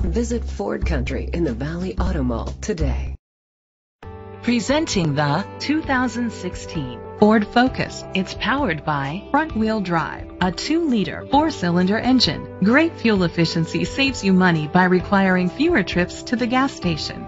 Visit Ford Country in the Valley Auto Mall today. Presenting the 2016 Ford Focus. It's powered by front-wheel drive, a 2-liter 4-cylinder engine. Great fuel efficiency saves you money by requiring fewer trips to the gas station.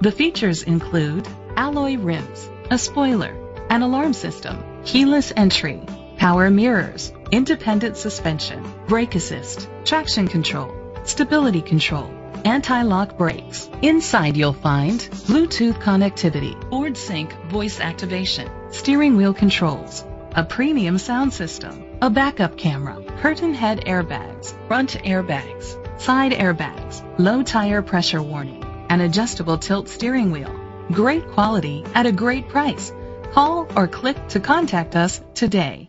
The features include alloy rims, a spoiler, an alarm system, keyless entry, power mirrors, independent suspension, brake assist, traction control, stability control, anti-lock brakes. Inside you'll find Bluetooth connectivity, Ford Sync voice activation, steering wheel controls, a premium sound system, a backup camera, curtain head airbags, front airbags, side airbags, low tire pressure warning, an adjustable tilt steering wheel. Great quality at a great price. Call or click to contact us today.